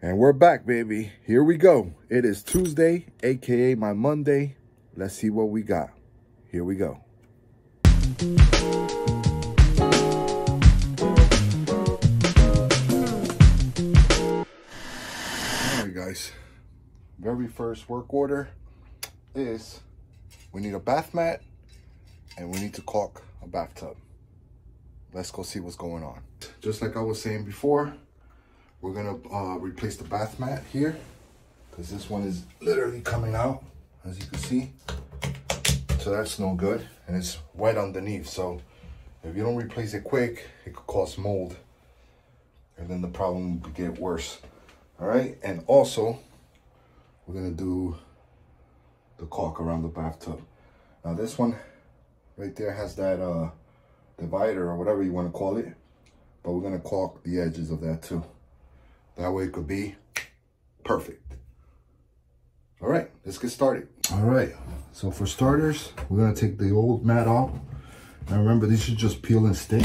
And we're back, baby. Here we go. It is Tuesday, aka my Monday. Let's see what we got. Here we go. Alright, guys. Very first work order is we need a bath mat and we need to caulk a bathtub. Let's go see what's going on. Just like I was saying before, we're gonna uh, replace the bath mat here because this one is literally coming out, as you can see. So that's no good, and it's wet underneath. So if you don't replace it quick, it could cause mold, and then the problem could get worse. All right, and also we're gonna do the caulk around the bathtub. Now this one right there has that uh, divider or whatever you want to call it, but we're gonna caulk the edges of that too. That way it could be perfect. All right, let's get started. All right, so for starters, we're gonna take the old mat off. Now remember, these should just peel and stick.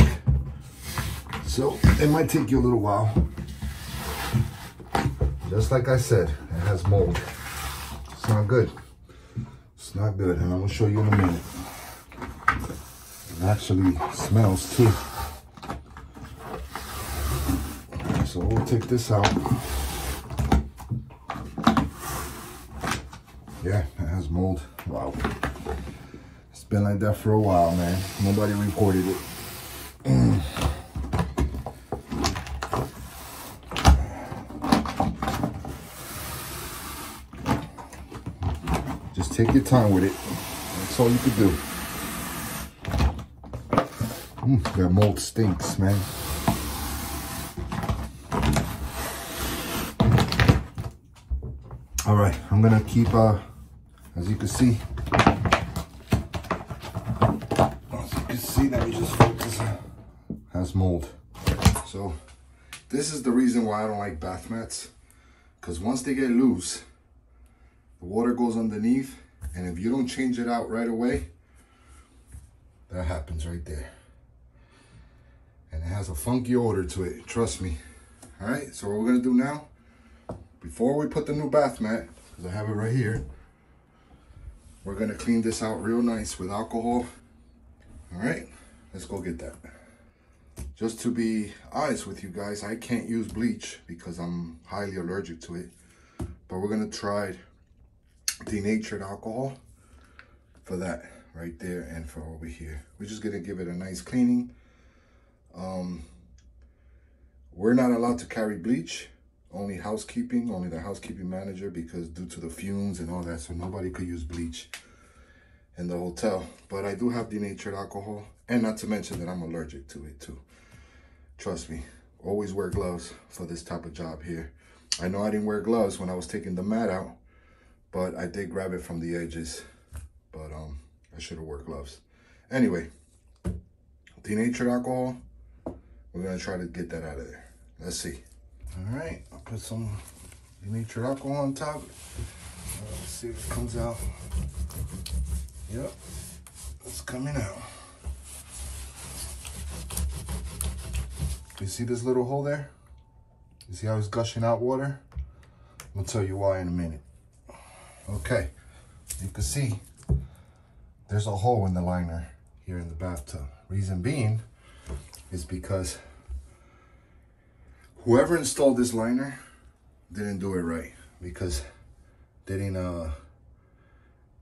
So it might take you a little while. Just like I said, it has mold. It's not good. It's not good, and I'm gonna show you in a minute. It actually smells too. So we'll take this out. Yeah, it has mold. Wow. It's been like that for a while, man. Nobody reported it. Just take your time with it. That's all you could do. Mm, that mold stinks, man. All right, I'm gonna keep, uh, as you can see, as you can see, let me just focus, has mold. So this is the reason why I don't like bath mats, because once they get loose, the water goes underneath, and if you don't change it out right away, that happens right there. And it has a funky odor to it, trust me. All right, so what we're gonna do now, before we put the new bath mat, because I have it right here, we're gonna clean this out real nice with alcohol. All right, let's go get that. Just to be honest with you guys, I can't use bleach because I'm highly allergic to it. But we're gonna try denatured alcohol for that right there and for over here. We're just gonna give it a nice cleaning. Um, we're not allowed to carry bleach only housekeeping, only the housekeeping manager because due to the fumes and all that, so nobody could use bleach in the hotel. But I do have denatured alcohol and not to mention that I'm allergic to it too. Trust me, always wear gloves for this type of job here. I know I didn't wear gloves when I was taking the mat out, but I did grab it from the edges. But um, I should have wore gloves. Anyway, denatured alcohol, we're gonna try to get that out of there. Let's see. All right, I'll put some denatured alcohol on top. Uh, let's see if it comes out. Yep, it's coming out. You see this little hole there? You see how it's gushing out water? I'm gonna tell you why in a minute. Okay, you can see there's a hole in the liner here in the bathtub. Reason being is because whoever installed this liner didn't do it right because they didn't uh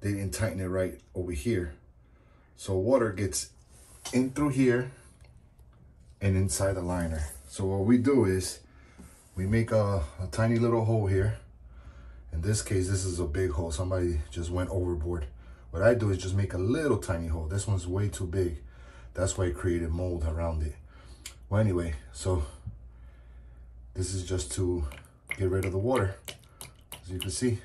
they didn't tighten it right over here. So water gets in through here and inside the liner. So what we do is we make a, a tiny little hole here. In this case this is a big hole. Somebody just went overboard. What i do is just make a little tiny hole. This one's way too big. That's why i created mold around it. Well anyway so this is just to get rid of the water. As you can see,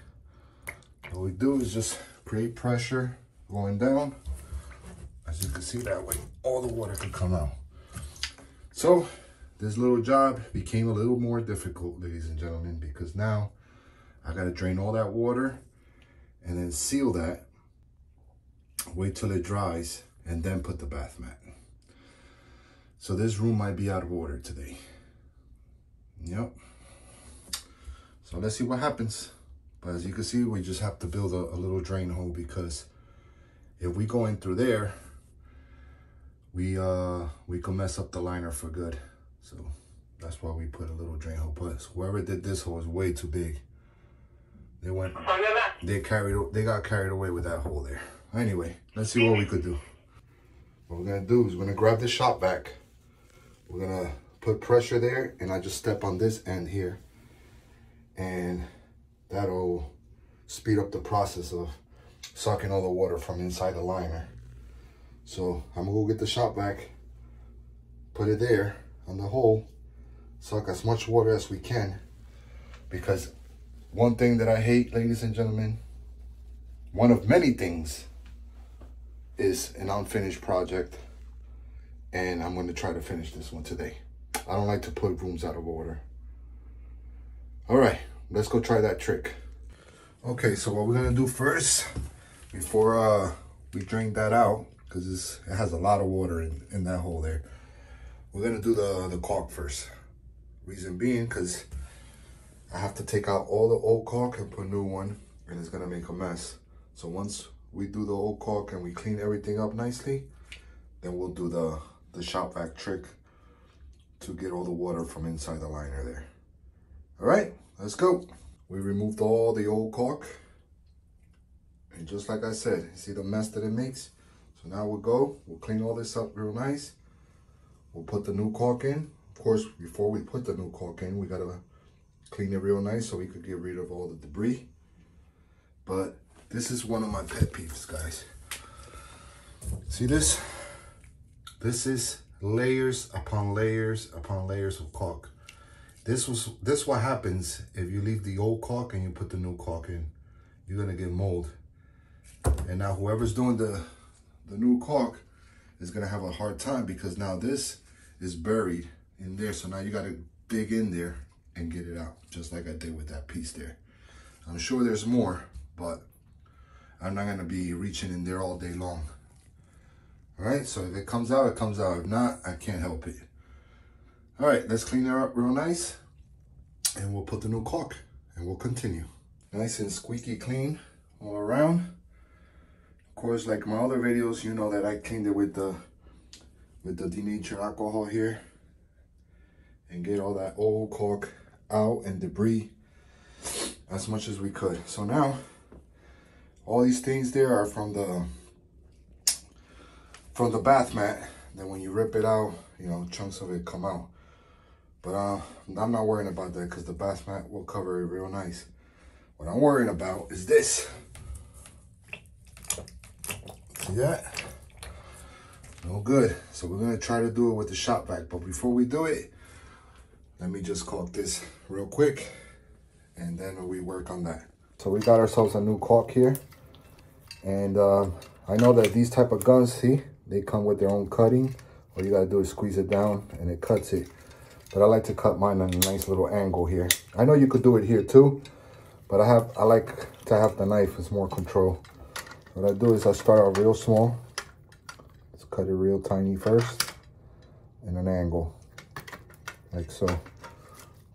what we do is just create pressure going down. As you can see that way, all the water can come out. So this little job became a little more difficult, ladies and gentlemen, because now I gotta drain all that water and then seal that, wait till it dries, and then put the bath mat. So this room might be out of order today. Yep. So let's see what happens. But as you can see, we just have to build a, a little drain hole because if we go in through there, we uh we can mess up the liner for good. So that's why we put a little drain hole. But whoever did this hole is way too big. They went, they carried, they got carried away with that hole there. Anyway, let's see what we could do. What we're gonna do is we're gonna grab the shop vac. We're gonna put pressure there and I just step on this end here. And that'll speed up the process of sucking all the water from inside the liner. So I'm gonna go get the shop vac, put it there on the hole, suck as much water as we can because one thing that I hate, ladies and gentlemen, one of many things is an unfinished project and I'm to try to finish this one today. I don't like to put rooms out of order. All right, let's go try that trick. Okay, so what we're to do first, before uh, we drain that out, because it has a lot of water in, in that hole there, we're to do the, the caulk first. Reason being, because I have to take out all the old caulk and put a new one, and it's to make a mess. So once we do the old caulk and we clean everything up nicely, then we'll do the, the shop vac trick to get all the water from inside the liner there. All right, let's go. We removed all the old caulk. And just like I said, see the mess that it makes? So now we'll go, we'll clean all this up real nice. We'll put the new caulk in. Of course, before we put the new caulk in, we gotta clean it real nice so we could get rid of all the debris. But this is one of my pet peeves, guys. See this? This is layers upon layers upon layers of caulk. This was this what happens if you leave the old caulk and you put the new caulk in. You're gonna get mold. And now whoever's doing the the new caulk is gonna have a hard time because now this is buried in there. So now you gotta dig in there and get it out, just like I did with that piece there. I'm sure there's more, but I'm not gonna be reaching in there all day long. All right, so if it comes out, it comes out. If not, I can't help it. All right, let's clean her up real nice and we'll put the new caulk and we'll continue. Nice and squeaky clean all around. Of course, like my other videos, you know that I cleaned it with the with the denatured alcohol here and get all that old caulk out and debris as much as we could. So now all these things there are from the from the bath mat. Then when you rip it out, you know, chunks of it come out. But uh, I'm not worrying about that because the bath mat will cover it real nice. What I'm worrying about is this. See that? No good. So we're gonna try to do it with the shop vac. But before we do it, let me just caulk this real quick and then we work on that. So we got ourselves a new caulk here. And uh, I know that these type of guns, see, they come with their own cutting. All you gotta do is squeeze it down and it cuts it. But I like to cut mine on a nice little angle here. I know you could do it here too, but I have I like to have the knife, it's more control. What I do is I start out real small. Let's cut it real tiny first and an angle, like so.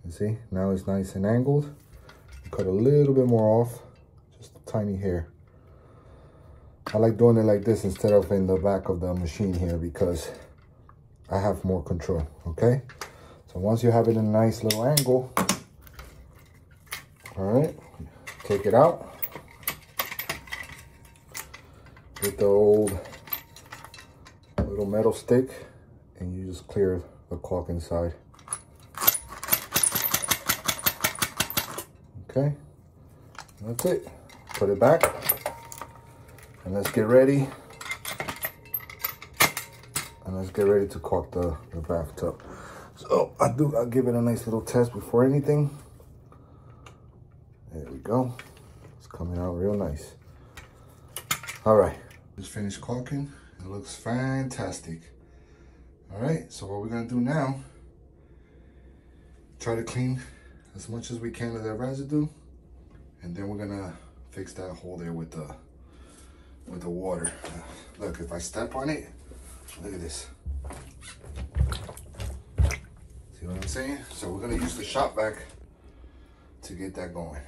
You see, now it's nice and angled. Cut a little bit more off, just a tiny hair. I like doing it like this instead of in the back of the machine here because I have more control, okay? So once you have it in a nice little angle, all right, take it out. Get the old little metal stick and you just clear the caulk inside. Okay, that's it. Put it back. And let's get ready. And let's get ready to caulk the, the bathtub. So I do, I'll give it a nice little test before anything. There we go. It's coming out real nice. All right, just finished caulking. It looks fantastic. All right, so what we're gonna do now, try to clean as much as we can of that residue. And then we're gonna fix that hole there with the with the water. Look, if I step on it, look at this. See what I'm saying? So we're gonna use the shop vac to to get that going.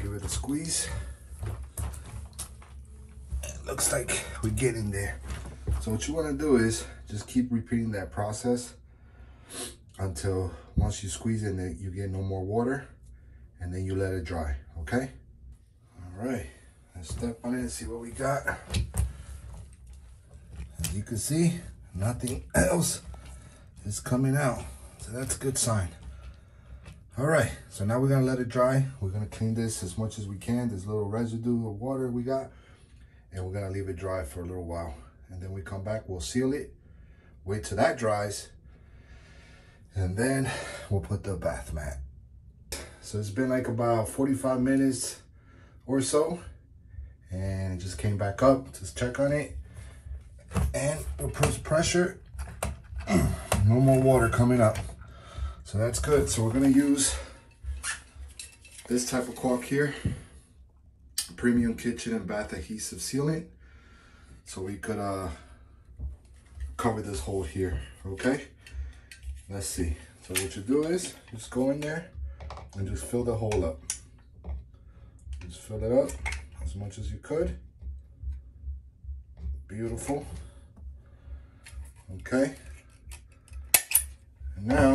Give it a squeeze. It looks like we're getting there. So what you want to do is just keep repeating that process until once you squeeze in it, you get no more water and then you let it dry, okay? All right, let's step on it and see what we got. As you can see, nothing else is coming out. So that's a good sign. All right, so now we're gonna let it dry. We're gonna clean this as much as we can. This little residue of water we got, and we're gonna leave it dry for a little while. And then we come back, we'll seal it, wait till that dries, and then we'll put the bath mat. So it's been like about 45 minutes or so, and it just came back up. Just check on it, and we'll put pressure. no more water coming up. So that's good. So we're gonna use this type of caulk here, premium kitchen and bath adhesive sealant. So we could uh, cover this hole here, okay? Let's see. So what you do is just go in there and just fill the hole up. Just fill it up as much as you could. Beautiful. Okay. And now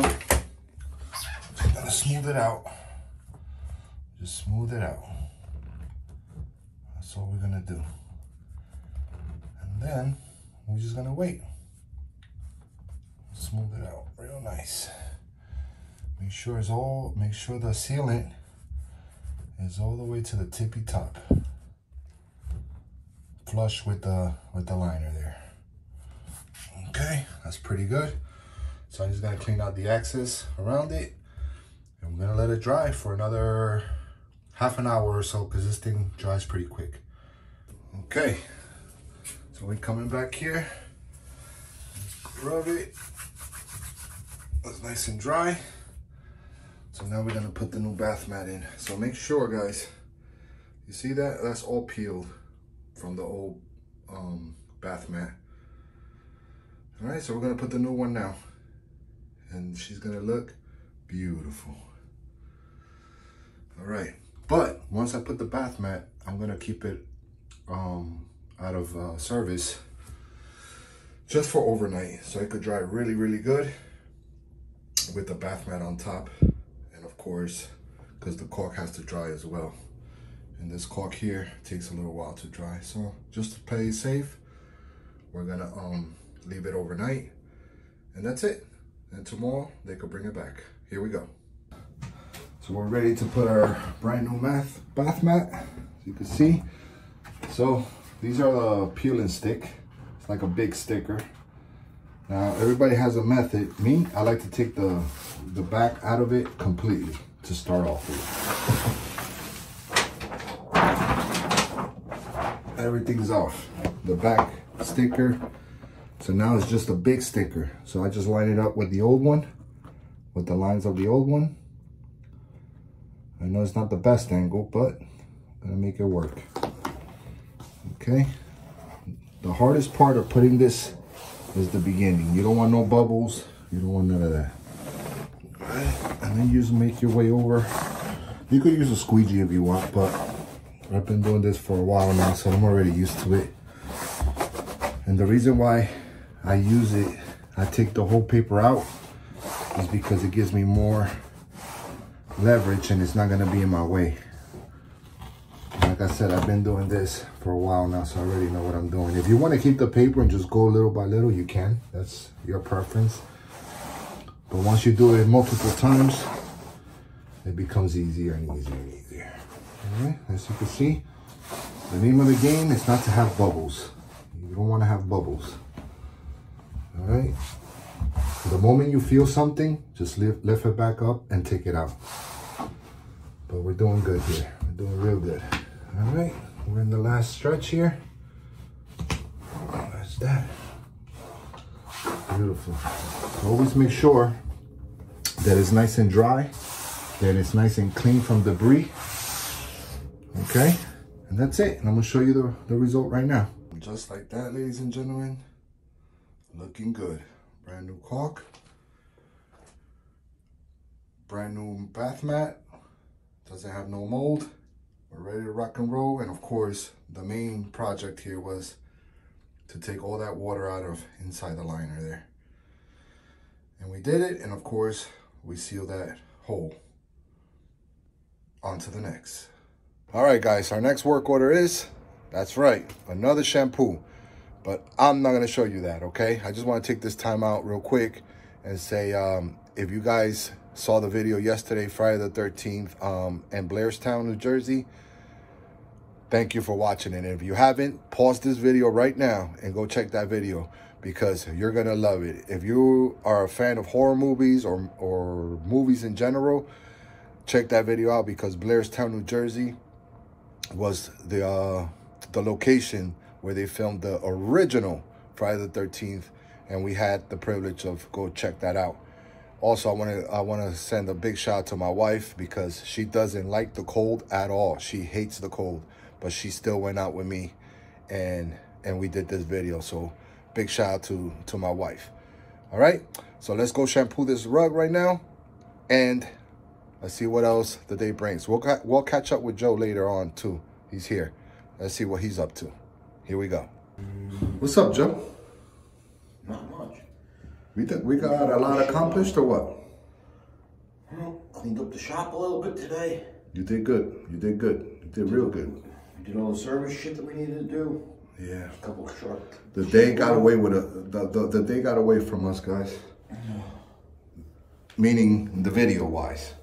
Gotta smooth it out. Just smooth it out. All we're gonna do. And then we're just gonna wait. Smooth it out real nice. Make sure it's all, make sure the sealant is all the way to the tippy top. Flush with the, with the liner there. Okay, that's pretty good. So I'm just gonna clean out the excess around it and we're gonna let it dry for another half an hour or so because this thing dries pretty quick. Okay, so we're coming back here. Rub it. It's nice and dry. So now we're gonna put the new bath mat in. So make sure guys, you see that? That's all peeled from the old um, bath mat. All right, so we're gonna put the new one now. And she's gonna look beautiful. All right, but once I put the bath mat, I'm gonna keep it um, out of uh, service just for overnight. So it could dry really, really good with the bath mat on top. And of course, because the caulk has to dry as well. And this caulk here takes a little while to dry. So just to play safe, we're gonna um, leave it overnight and that's it. And tomorrow they could bring it back. Here we go. So we're ready to put our brand new math bath mat, as you can see. So these are the peeling stick. It's like a big sticker. Now everybody has a method. Me, I like to take the, the back out of it completely to start off with. Everything's off. The back sticker. So now it's just a big sticker. So I just line it up with the old one, with the lines of the old one. I know it's not the best angle, but I'm gonna make it work. Okay. The hardest part of putting this is the beginning. You don't want no bubbles. You don't want none of that. And then you just make your way over. You could use a squeegee if you want, but I've been doing this for a while now, so I'm already used to it. And the reason why I use it, I take the whole paper out, is because it gives me more leverage and it's not gonna be in my way. Like I said, I've been doing this for a while now, so I already know what I'm doing. If you wanna keep the paper and just go little by little, you can. That's your preference. But once you do it multiple times, it becomes easier and easier and easier. All right, as you can see, the name of the game is not to have bubbles. You don't wanna have bubbles. All right. The moment you feel something, just lift, lift it back up and take it out. But we're doing good here. We're doing real good. All right, we're in the last stretch here. That's that. Beautiful. Always make sure that it's nice and dry, that it's nice and clean from debris. Okay, and that's it. And I'm gonna show you the, the result right now. Just like that, ladies and gentlemen, looking good. Brand new caulk, brand new bath mat, doesn't have no mold. We're ready to rock and roll. And of course, the main project here was to take all that water out of inside the liner there. And we did it. And of course, we seal that hole. On to the next. All right, guys, our next work order is, that's right, another shampoo. But I'm not going to show you that, okay? I just want to take this time out real quick and say, um, if you guys saw the video yesterday, Friday the 13th, um, in Blairstown, New Jersey, thank you for watching it. And if you haven't, pause this video right now and go check that video because you're going to love it. If you are a fan of horror movies or, or movies in general, check that video out because Blairstown, New Jersey was the, uh, the location where they filmed the original Friday the 13th. And we had the privilege of go check that out. Also, I want to I want to send a big shout out to my wife because she doesn't like the cold at all. She hates the cold, but she still went out with me and and we did this video. So big shout out to, to my wife. All right, so let's go shampoo this rug right now. And let's see what else the day brings. We'll, we'll catch up with Joe later on too. He's here. Let's see what he's up to. Here we go. What's up, Joe? We think we got a lot accomplished or what? Well, cleaned up the shop a little bit today. You did good. You did good. You did real good. We did all the service shit that we needed to do. Yeah. A couple of short. The day got away with it. The, the, the day got away from us, guys. Meaning the video wise.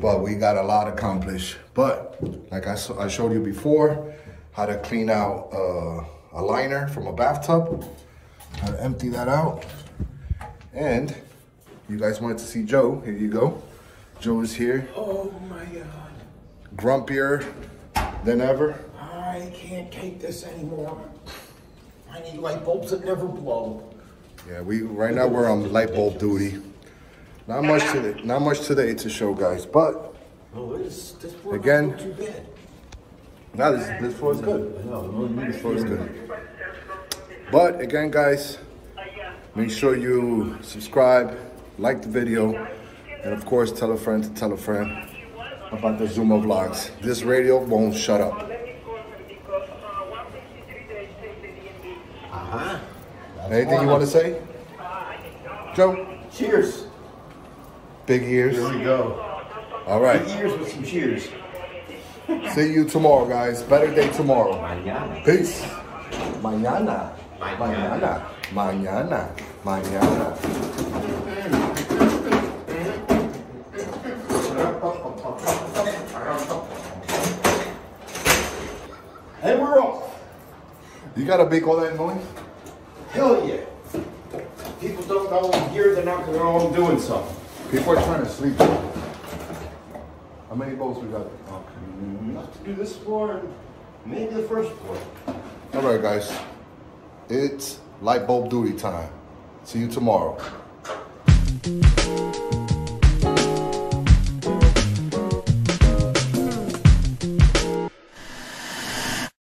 But we got a lot accomplished. But like I, I showed you before, how to clean out uh, a liner from a bathtub, how to empty that out. And you guys wanted to see Joe. Here you go. Joe is here, Oh my god. grumpier than ever. I can't take this anymore. I need light bulbs that never blow. Yeah, we right now we're on light bulb duty. Not much today, not much today to show, guys. But Oh, this, this Again. not too bad. now this this floor is good. I know, This floor is good. But again, guys, make sure you subscribe, like the video, and of course, tell a friend to tell a friend about the Zooma vlogs. This radio won't shut up. Uh-huh. Anything you want to say, Joe? Cheers. Big ears. Here we go. All right. Cheers with some cheers. See you tomorrow, guys. Better day tomorrow. Mañana. Peace. Mañana. Mañana. Mañana. Mañana. mañana. And we're off. You gotta make all that noise? Hell yeah. People don't know I'm here, they're not know I'm doing something. People are trying to sleep. How many bolts we got? Okay. Not to do this floor maybe the first floor. All right, guys. It's light bulb duty time. See you tomorrow.